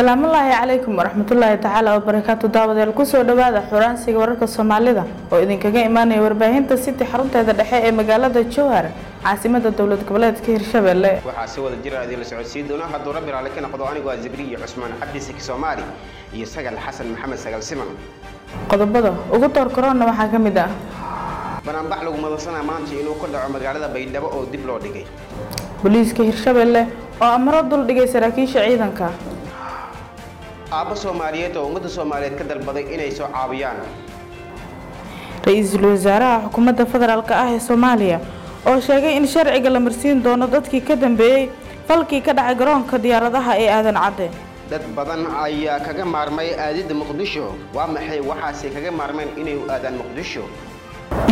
asalaamullaahi calaykum waraxmatullaahi tacaala wabarakaatu daawadeel ku soo dhawaada xuraansiga wararka soomaalida oo idinkaga imaanaya warbaahinta city xarunteeda dhexe ee magaalada jowhar caasimada dowlad goboleedka hirshabelle waxaa si wada jira idinla socodsiin doona. Hadduu rabbi raalli ka noqdo anigoo ah zibri iyo cusmaan cabdi saki soomaali iyo sagal xasan maxamed sagal siman. Qodobada ugu door korona waxaa ka mid ah. Banaanbax lagu madansanaa maanta inuu ka dhaco magaalada baydhabo oo dib loo dhigay. Booliiska hirshabelle oo amaro dul dhigay saraakiisha ciidanka aabbo soomaaliyeed oo ummadda soomaaliyeed ka dalbaday inay soo caawiyaan. Ra'iisul wasaaraha xukuumadda federaalk ah ee soomaaliya oo sheegay in sharciga la marsiin doono dadkii ka dambeeyey falkii ka dhacay garoonka diyaaradaha ee aadan cadde. Dad badan ayaa kaga maarmay aadidda muqdisho. Waa maxay waxaasay kaga maarmeen inay u aadaan muqdisho?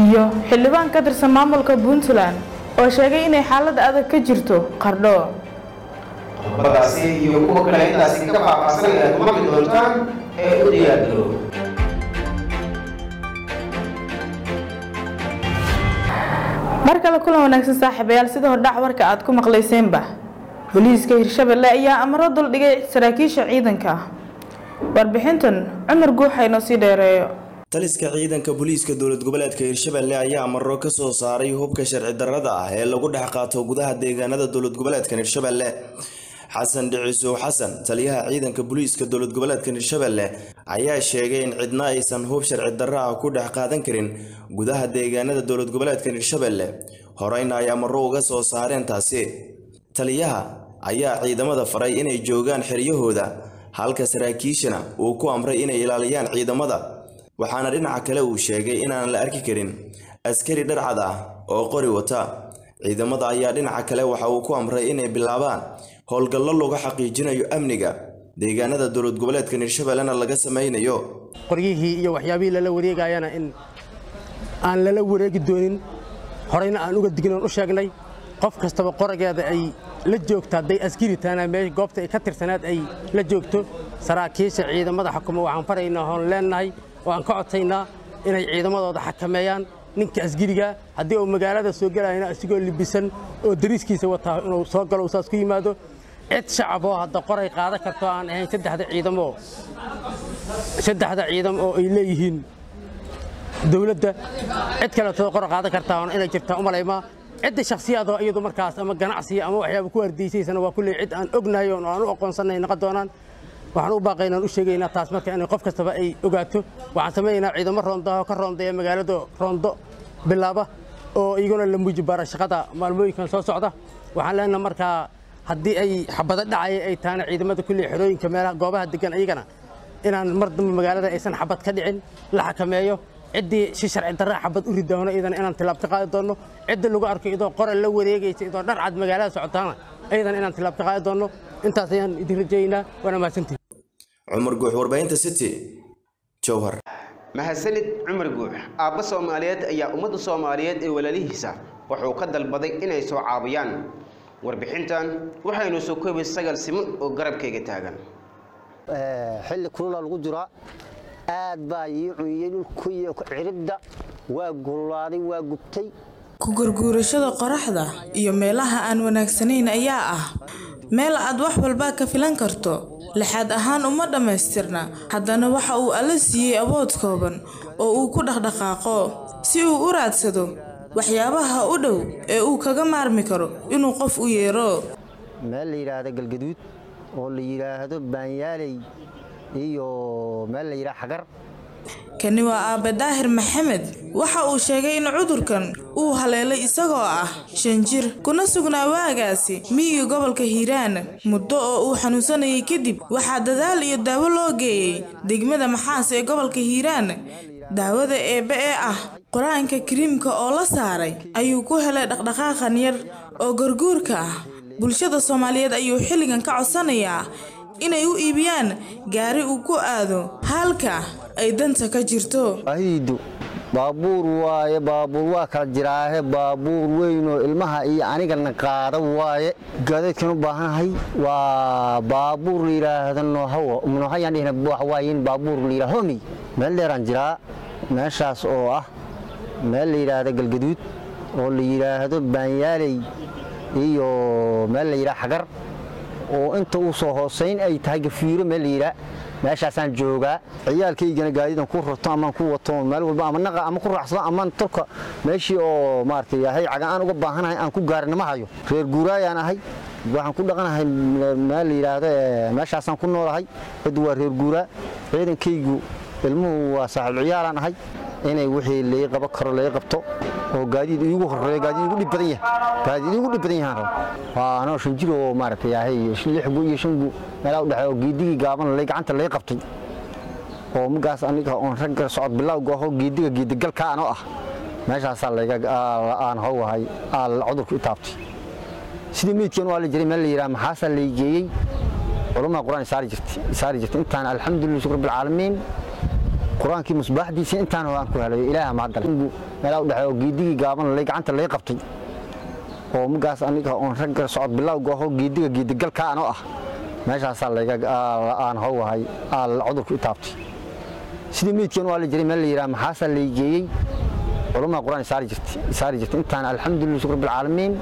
Iyo xildhibaan ka tirsan maamulka puntland oo sheegay inay xaalada adag ka jirto qardho qodobadaasi iyo kuwa kale intaasi ka faahfaahsan ayaad maqli doontaan ee u diyaargaro mar kale kulan wanaagsan saaxiibayaal sida hordhac warka aad ku maqlayseenba. Booliiska hirshabelle ayaa amaro dul dhigay saraakiisha ciidanka. Warbixintan cumar guuxa inoo sii dheereeyo. Taliska ciidanka booliiska dowlad goboleedka hirshabelle ayaa amaro ka soo saaray hubka sharci darrada ah ee lagu dhex qaato gudaha deegaanada dowlad goboleedkan hirshabelle xasan dhicisow xasan taliyaha ciidanka booliiska dowlad goboleedkan hirshabelle ayaa sheegay in cidna aysan hub sharci darro ah ku dhex qaadan karin gudaha deegaanada dowlad goboleedkan hirshabelle horeyna ay amaro uga soo saareen taasi. Taliyaha ayaa ciidamada faray inay joogaan xeryahooda halka saraakiishana uu ku amray inay ilaaliyaan ciidamada. Waxaana dhinaca kale uu sheegay inaan la arki karin askari dharcad ah oo qori wata. Ciidamada ayaa dhinaca kale waxa uu ku amray inay bilaabaan howlgallo lagu xaqiijinayo amniga. Deegaanada dowlad goboleedkan hirshabellena laga sameynayo qoryihii iyo waxyaabihii lala wareegayana in aan lala wareegi doonin horeyna aan uga dignoon u sheegnay qof kastaba qorageeda ay la joogto hadday askari tahana mee goobta ay ka tirsanaad ay la joogto saraakiisha ciidamada xukuma waxaan faraynaa hoon leennahay oo aan ka codsaynaa inay ciidamadooda xakameeyaan. Ninka asgiriga haddii uu magaalada soo gelayana asigoo libisan oo dariiskiisa wataa inuu soo galo saas ku yimaado cid shacaboo hadda qoray qaadan karto aan ahayn saddexda ciidamo. Saddexda ciidam oo ay leeyihiin dowladda. Cid kaleetoo qora qaadan kartaa inay jirtaa u cidda shakhsiyaadoo iyadu markaas ama ganacsiya ama waxyaaba ku ardaysaysana waa kulley cid aan ognahay oo aan u aqoonsanay noqon doonaan. Waxaan u baaqaynaan u sheegaynaa taas marka in qof kastaba ay ogaato. Waxaan samaynaynaa ciidamo roondaho ka roondeeya magaalada roondo bilaaba oo iyaguna la muujibaara shaqada maalmooyinkan soo socda. Waxaan leenaha markaa haddii ay xabado dhacaya ay tahana ciidamada kulley xerooyinka meelaha goobaha degan iyagana inaan mar dambe magaalada aysan xabad ka dhicin la xakameeyo ciddii si sharci darra xabad u ridoono iyadana inaan tilaab ka qaadi doonno. Cidda lagu arko idoo qoral la wareegaysa idoo dharcad magaalada socotaana iyadana inaan tilaab ka qaadi doonno. Intaas ayaan idin rajaynaa waana mahadsantihin cumar guux warbaahinta city jowhar mahadsanid cumar guux aabbo soomaaliyeed ayaa ummadda soomaaliyeed ee walaalihiisa wuxuu ka dalbaday inay soo caawiyaan warbixintan waxaynu soo koobay sagal siman oo garabkayga taagan. Xilli kulula lagu jiraa aad baa ii dhulkuiyo ciridda waa gululaaday waa gubtay. Ku gurguurashada qoraxda iyo meelaha aan wanaagsanayn ayaa ah meel aad wax walba ka filan karto. Lixaad ahaan uma dhammaystirna haddana waxa uu alla siiyey awood kooban oo uu ku dhaqdhaqaaqo si uu u raadsado waxyaabaha u dhow ee uu kaga maarmi karo inuu qof u yeero. Meel la yidhaahdo galgaduud oo la yidhaahdo baanyaaley iyo meel la yidhaha xagar kani waa aabe daahir maxamed. Waxa uu sheegay in cudurkan uu haleelay isagoo ah shan jir kuna sugnaa waagaasi miyiga gobolka hiiraan. Muddo oo uu xanuunsanayay kadib waxaa dadaal iyo daawo loo geeyey degmada maxaas ee gobolka hiiraan. Daawada eebbe ee ah qur'aanka kariimka oo la saaray ayuu ku helay dhaqdhaqaaqan yar oo garguurka ah. Bulshada soomaaliyeed ayuu xilligan ka codsanayaa inay u iibiyaan gaari uu ku aado halka ay danta ka jirto? Ahiidu baabuur waaye baabuur waa kala jiraahe baabuur weynoo ilmaha iyo anigana qaada waaye. Gaadiidkan u baahannahay waa baabuur la yidhaahdo noohawo noohayaan dhihna waxa waaye in baabuur la yidhaha homi. Meel dheeraan jiraa meeshaas oo ah meel la yidhaahdo galgaduud oo la yidhaahdo baanyaaley iyo meel la yidhaha xagar. Oo inta uu soo hoosayn ay tahay gafiiro meel la yidhaa meeshaasaan joogaa ciyaalkaygana gaadiidan ku rarto amaan ku wato meel walba ama naqa ama ku raacsado amaan tolka meeshii oo maaragtay yahay cagaan uga baahanahay aan ku gaarin ma hayo. Reer guuraayaan ahay waxaan ku dhaqanahay meel la yidhaahdo meeshaasaan ku noolahay. Cid waa reer guuraa ciidankaygu ilmuhu waa saaxiib ciyaalaan ahay inay wixii lai qaban karo lai qabto oo gaadiid iigu horeeyo gaadiid iigu dhib badan yahay. Gaadiid iigu dhib badan rabo. Waa anoo shan jir oo maaragtay yahay lix gu iyo shan gu meelaa u dhexeeyo geedigii gaaban lay gacanta lay qabtay. Oo markaas aniga oon ragga socod bilowga aho geediga geedigalka anoo ah. Meeshaasaa layga aan howahay aa cudurku i taabtay. Sidii meydkan waa la jiray meel la yidhaha maxaasaa lay geeyey? Culamaa quraan isaari jirtay intaan alxamdulillah shukr qur'aankii musbaaxdiisa intaan aan ku helayo ilaaha mahadgalay meelaa u dhexeeyo geedigii gaaban gacanta lay qabtay. Oo markaas aniga oon ragga socod bilowga aho geediga geedigalka anoo ah. Meeshaasaa aan howahay cudurku i taabtay. Sidii meydkan waa la jiray meel la yidhaha maxaasaa lay geeyey? Culamaa quraan isaari jirtay intaan alxamdulillah shukr bilcaalamiin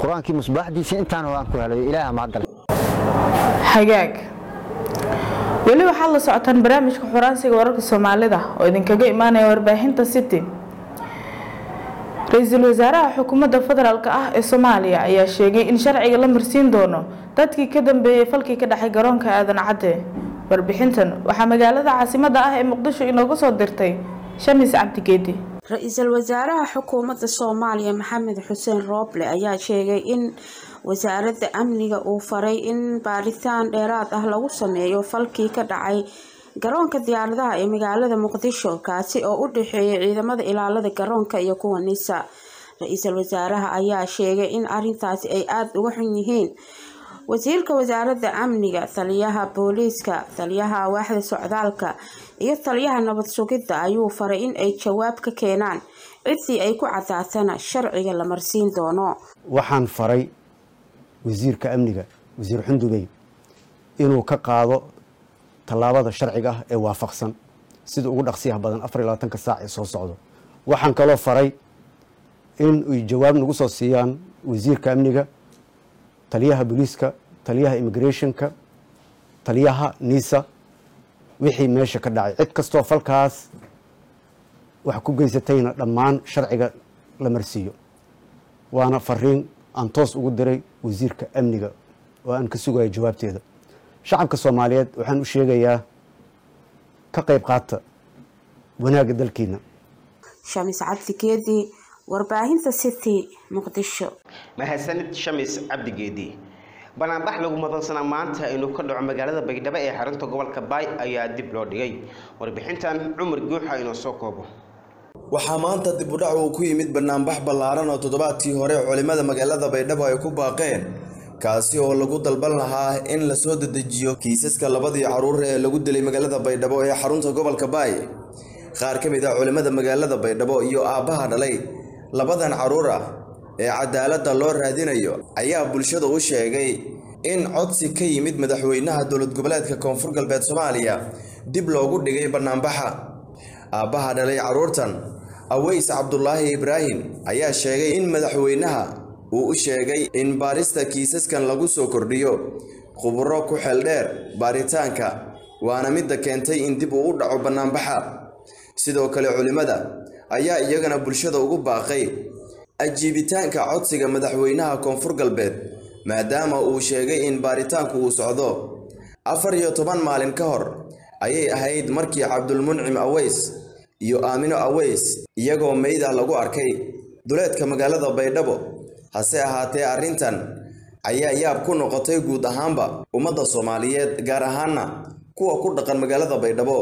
qur'aankii musbaaxdiisa intaan aan ku helayo ilaaha mahadgalay hagaag weli waxaad la socotaan barnaamijka xuraansiga wararka soomaalida oo idinkaga imaanaya warbaahinta city. Ra'iisul wasaaraha xukuumadda federaalk ah ee soomaaliya ayaa sheegay in sharciga la marsiin doono dadkii ka dambeeyey falkii ka dhexay garoonka aadan cadde. Warbixintan waxaa magaalada caasimadda ah ee muqdisho inooga soo dirtay shamis cabdigeedi ra'iisul wasaaraha xukuumadda soomaaliya maxamed xuseen rooble ayaa sheegay in wasaaradda amniga uu faray in baaritaan dheeraad ah lagu sameeyo falkii ka dhacay garoonka diyaaradaha ee magaalada muqdisho kaasi oo u dhexeeyay ciidamada ilaalada garoonka iyo kuwa nisa ra'iisul wasaaraha ayaa sheegay in arintaasi ay aada uga xun yihiin. Wasiirka wasaaradda amniga taliyaha booliiska taliyaha waaxda socdaalka iyo taliyaha nabad sugidda ayuu faray in ay jawaab ka keenaan ciddii ay ku cadaatana sharciga la marsiin doono. Waxaan faray wasiirka amniga wasiir xundubey inuu ka qaado tallaabada sharciga ah ee waafaqsan. Sida ugu dhaqsiyaha badan afar iyo labaatanka saac ee soo socdo. Waxaan kaloo faray in ay jawaab nagu soo siiyaan wasiirka amniga taliyaha booliiska taliyaha immigrationka taliyaha nisa wixii meesha ka dhacay cid kastoo falkaas wax ku geysatayna dhammaan sharciga la marsiiyo. Waana fariin aan toos ugu diray wasiirka amniga oo aan ka sugayo jawaabteeda. Shacabka soomaaliyeed waxaan u sheegayaa ka qayb qaata wanaagga dalkiina. Shamis cabdigeedi warbaahinta city muqdisho. Mahadsanid shamis cabdigeedi banaanbax lagu madansanaa maanta inuu ka dhaco magaalada baydhabo ee xarunta gobolka baay ayaa dib loo dhigay. Warbixintan cumar guuxa inoo soo koobo waxaa maanta dib u dhac uu ku yimid banaanbax ballaaran oo toddobaadkii hore culimmada magaalada baydhabo ay ku baaqeen kaasi oo lagu dalban lahaa in la soo dedejiyo kiisaska labadii carruur ee lagu dilay magaalada baydhabo ee xarunta gobolka baay. Qaar ka mid ah culimmada magaalada baydhabo iyo aabbaha dhalay labadan carruur ah ee cadaaladda loo raadinayo ayaa bulshada u sheegay in codsi ka yimid madaxweynaha dowlad goboleedka koonfur galbeed soomaaliya dib loogu dhigay banaanbaxa aabbaha dhalay carruurtan aweys cabdulaahi ibraahim ayaa sheegay in madaxweynaha uu u sheegay in baarista kiisaskan lagu soo kordhiyo khuburo ku xeeldheer baaritaanka waana midda keentay in dib uu u dhaco banaanbaxa. Sidoo kale culimmada ayaa iyagana bulshada ugu baaqay ajiibitaanka codsiga madaxweynaha koonfur galbeed maadaama uu sheegay in baaritaanku uu socdo. Afar iyo toban maalin ka hor ayay ahayd markii cabdulmuncim aweys iyo aamino aweys iyagoo meyda lagu arkay duleedka magaalada baydhabo. Hase ahaatee arrintan ayaa yaab ku noqotay guud ahaanba ummadda soomaaliyeed gaar ahaana kuwa ku dhaqan magaalada baydhabo.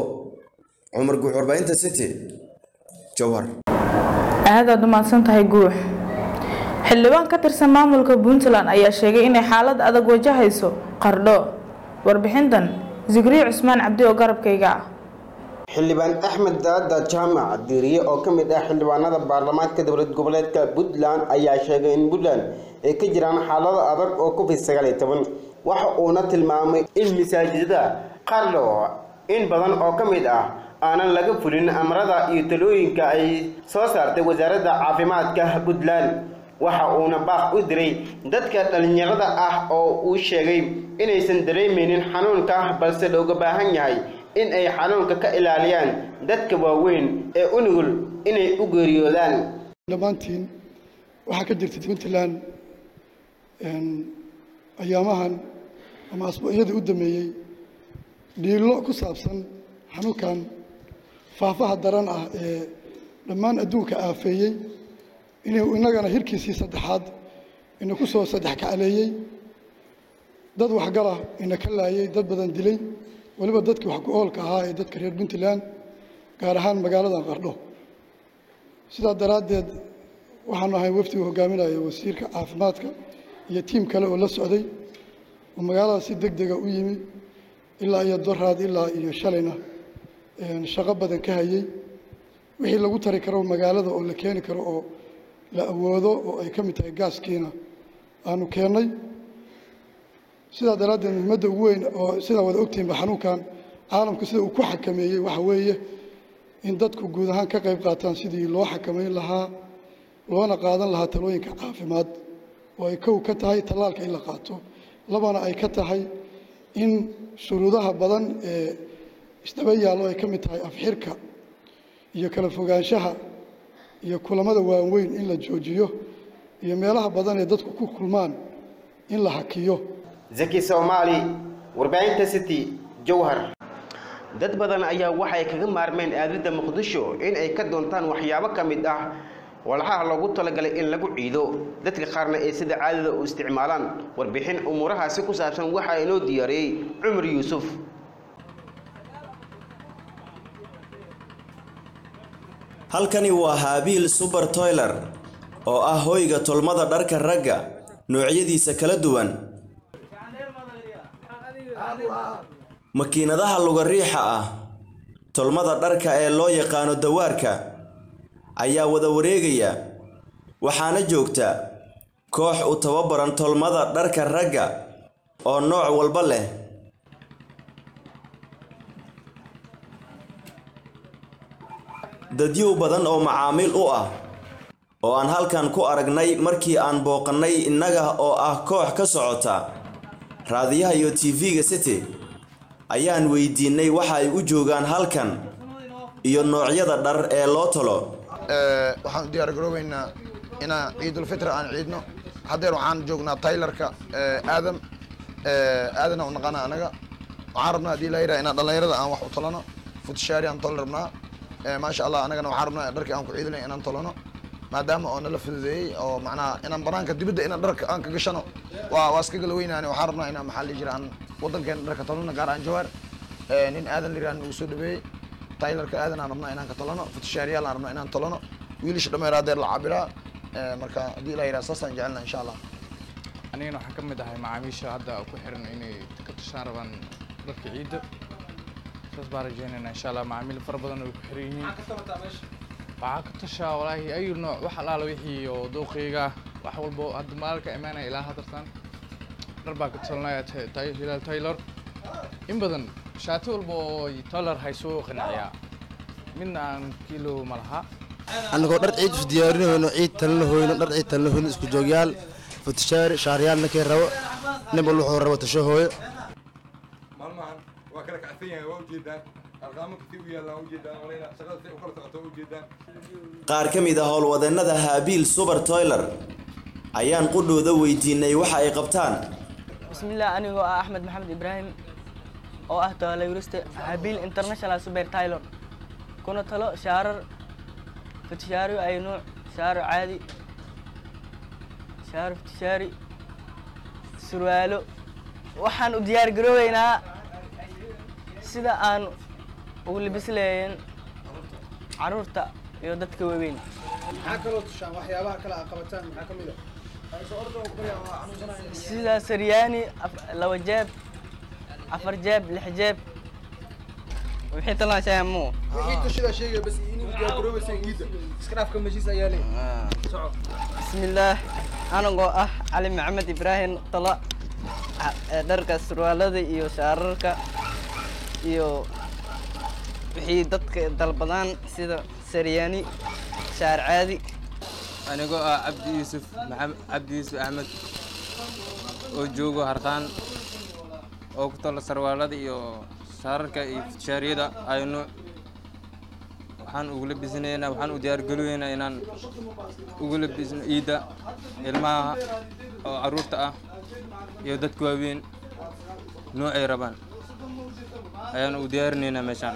Cumar guux warbaahinta city jowhar. Aad aad u mahadsan tahay guux. Xildhibaan ka tirsan maamulka puntland ayaa sheegay inay xaalad adag wajahayso qardho warbixintan zikriye cusmaan cabdi oo garabkayga ah xildhibaan axmed daada jaamac diiriye oo ka mid ah xildhibaanada baarlamaanka dowlad goboleedka puntland ayaa sheegay in puntland ay ka jiraan xaalado adag oo covid sagaal iyo toban. Waxa uuna tilmaamay in masaajidada qardho in badan oo ka mid ah aanan laga fulin amarada iyo talooyinka ay soo saartay wasaaradda caafimaadka puntland. Waxa uuna baaq u diray dadka dhallinyarada ah oo uu sheegay inaysan dareemaynin xanuunka balse looga baahan yahay in ay xanuunka ka ilaaliyaan dadka waaweyn ee u nugul inay u geeriyoodaan. Dhammaantiin waxaa ka jirta puntland ayaamahan ama asbuucyadii u dameeyey dhiilo ku saabsan xanuunkan faafaha daran ah ee dhammaan adduunka aafeeyey inuu innagana hirkiisii saddexaad ina ku soo saddex kacaleeyey dad waxgala ina ka laayay dad badan dilay weliba dadkii wax ku-oolka ahaa ee dadka reer puntland gaar ahaan magaaladan qardho. Sidaa daraaddeed waxaanu ahay wafdigu hogaaminaya wasiirka caafimaadka iyo tiim kale oo la socday oo magaalada si deg dega u yimi ilaa iyo doraad ilaa iyo shalayna shaqo badan ka hayey wixii lagu tari karo magaalada oo la keeni karo oo la awoodo oo ay ka mid tahay gaaskiina aanu keennay sidaa daraaddeed muhiimadda ugu weyn oo sidaa wada ogtihinba xanuunkan caalamku sida uu ku xakameeyey waxa weeye in dadku guud ahaan ka qayb qaataan sidii loo xakamayn lahaa loona qaadan lahaa talooyinka caafimaad oo ay kow ka tahay tallaalka in la qaato. Labana ay ka tahay in shuruudaha badan ee isdaba yaallo ay ka mid tahay afxirka iyo kala fogaanshaha iyo kulamada waaweyn in la joojiyo iyo meelaha badan ee dadku ku kulmaan in la hakiyo zaki soomaali warbaahinta city jowhar dad badan ayaa waxay kaga maarmeen aadida muqdisho in ay ka doontaan waxyaabo ka mid ah walxaha loogu talagalay in lagu ciido. Dadka qaarna ay sida caadada u isticmaalaan warbixin umuurahaasi ku saabsan waxaa inoo diyaariyey cumar yuusuf. Halkani waa haabiil suber toiler oo ah hoyga tolmada dharka ragga noocyadiisa kala duwan makiinadaha lugariixa ah tolmada dharka ee loo yaqaano dawaarka ayaa wada wareegaya. Waxaana joogta koox u tababaran tolmada dharka ragga oo nooc walba leh. Dadyow badan oo macaamiil u ah oo aan halkan ku aragnay markii aan booqannay innaga oo ah koox ka socota raadiyaha iyo tv-ga city ayaan weydiinay waxa ay u joogaan halkan iyo noocyada dhar ee loo tolo. Waxaan u diyaar garoobeynaa inaan ciidulfitr aan ciidno. Haddeer waxaan joognaa taylarka aadam aadana u naqana anaga. Waxaan rabnaa haddii la yidhaha inaan dhallinyarada aan wax u tolano. Futshaari aan toli rabnaa. Maasha allah anagana waxaan rabnaa dharkii aan ku ciidinay inaan tolano maadaama oo nala fududeeyey oo macnaha inaan banaanka dibadda inaan dharka aan ka gashano waa iska gala weynaani waxaan rabnaa inaan maxaa la jira aan waddankeena dharka tolano gaar aan jawaar nin aadan la yidhaha nagu soo dhaweeyey. Taylarka aadan aan rabnaa inaan ka tolano futshaariyaal aan rabnaa inaan tolano wiilasha dhammeer adeer la cabiraa marka haddii la yidhaha saasaan jecelna insha allah anigana waxaan ka mid ahay macaamiisha hadda ku xiran inay ka tashaan rabaan dharka ciidda. Saas baan rajeynayna insha allah macaamiil fara badan ay ku xiran yihiin waxaa ka tashaa walaahi ayu nooc wax alaala wixii oo dooqeyga wax walbo hadda maalka imaanaya ilaa hadartan dhar baa ka talanaya hilaal taylor. In badan shaati walba oo taylor haysoo qanciyaa midna aan kilo ma laha. Annagoo dhar ciid isdiyaarinayno ciid talina hoyno dhar ciid talina hoyno isku joogyaal. Futishaari shaaryaal ninkay rabo. Nin bal wuxuu rabo tasho hooyo maalmahan waa kala kacsan yahay waa ujeedaan qaar ka mid ah howlwadeennada haabiil suber toiler ayaan qudhooda weydiinay waxa ay qabtaan. Bismillaah anigoo ah axmed maxamed ibraahim oo ah taalawriste habiil international super taylor kuna talo shaarar futishaariyo ay nuuc shaaro caadi shaaro futishaari surwaalo. Waxaan u diyaar garoobeynaa sida aan ugu libis leeyeen carruurta iyo dadka waaweyn. Maxaa kaloo tushaan waxyaabaha kale aad qabataan? Maxaa ka mid sida saryaani laba jeeb afar jeeb lix jeeb. Wixii talaashaa muu? Wixii tushida sheegaya bas inuu diyaar garoobaysa iida iska dhaafka meshiis ayaa leey soco. Bismillaah anagoo ah cali maxamed ibraahim talo dharka surwaalada iyo shaararka iyo wixii dadka dalbadaan sida saryaani shaar caadi anigoo ah cabdi yuusuf cabdi yuusuf axmed oo joogo harqaan oo ku talo sarwaalada iyo shaararka iyo futshaariyada ay nuuc waxaan ugu labisanaynaa waxaan u diyaargaluyeynaa inaan ugu labisno ciidda ilmaha oo carruurta ah iyo dadka waaweyn noocay rabaan. Ayaan u diyaarinaynaa meeshaan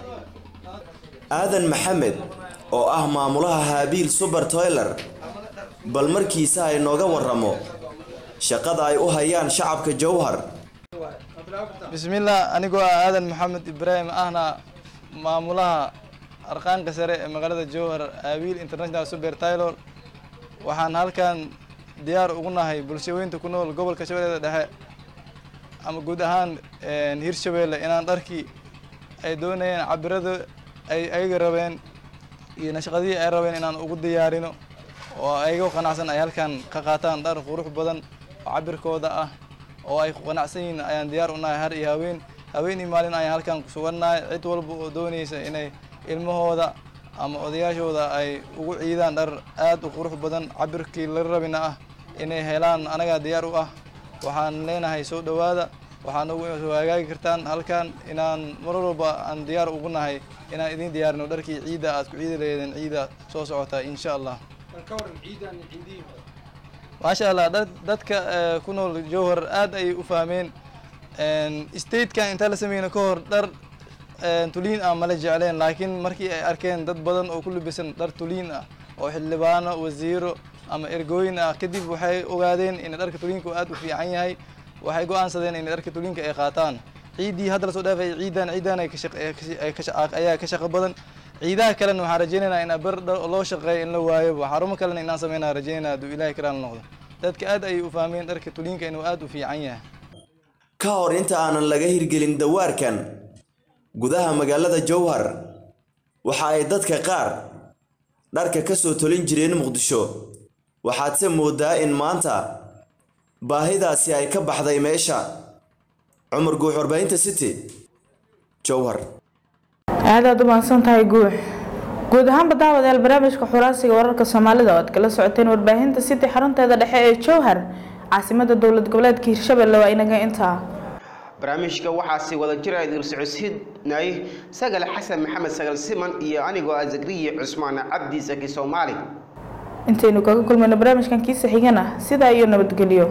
aadan maxamed oo ah maamulaha haabiil suber toiler bal markiisa ay nooga warramo shaqada ay u hayaan shacabka jowhar bismillaah anigoo ah aadan maxamed ibraahim ahna maamulaha arqaanka sare ee magaalada jowhar aawiil international super taylor waxaan halkan diyaar ugu nahay bulshaweynta ku nool gobolka shabeellada dhexe ama guud ahaan hirshabeelle inaan dharkii ay doonayeen cabirada ay ayaga rabeen iyo nashqadihii ay rabeen inaan ugu diyaarino oo ayaga qanacsan ay halkan ka qaataan dhar qurux badan oo cabirkooda ah oo ay ku qanacsan yihiin ayaan diyaar u nahay har iyo haween. Haween iyo maalin ayaan halkan ku sugannahay cid walba oo doonaysa inay ilmahooda ama odayaashooda ay ugu ciidaan dhar aad u qurux badan cabirkii la rabina ah inay helaan anagaa diyaar u ah. Waxaan leenahay soo dhowaada soo hagaagi kartaan halkan inaan mar walba aan diyaar ugu nahay inaan idin diyaarino dharkii ciidda aad ku ciidi laheedeen ciidda soo socota insha allah maasha allah dadka ku nool jowhar aad ayay u fahmeen statekan intaa la sameyna ka hor dhar tuliin ah mala jecleen laakiin markii ay arkeen dad badan oo ku libisan dhar tuliin ah oo xildhibaano wasiiro ama ergooyin ah kadib waxay ogaadeen in dharka tuliinku aad u fiican yahay waxay go'aansadeen in dharka tuliinka ay qaataan. Ciiddii hadda la soo dhaafay ciidan ciidan ayaa ka shaqo badan. Ciidaha kalena waxaan rajeynaynaa in ber loo shaqeeyo in la waayo. Xarumo kalena inaan sameynaa rajeynaa hadduu ilaahay karaan noqdo. Dadka aad ayay u fahmeen dharka tuliinka inuu aad u fiican yahay. Ka hor inta aanan laga hirgelin dawaarkan gudaha magaalada jowhar waxa ay dadka qaar dharka ka soo tolin jireen muqdisho. Waxaadse moodaa in maanta baahidaasi ay ka baxday meesha. Cumar guux warbaahinta city jowhar aad aad u mahadsan tahay guux. Guud ahaanba daawadayaal barnaamijka xuraasiga wararka soomaalida oo aad kala socoteen warbaahinta city xarunteeda dhexe ee jowhar caasimada dowlad goboleedka hirshabelle waa inaga intaa barnaamijka waxaasi wada jira idil socodsiinay sagal xasan maxamed sagal siman iyo anigoo ah zakriya cusmaan cabdi saki soomaali intaynu kaga kulmayno barnaamijkan kiisa xigana sidaa iyo nabadgelyo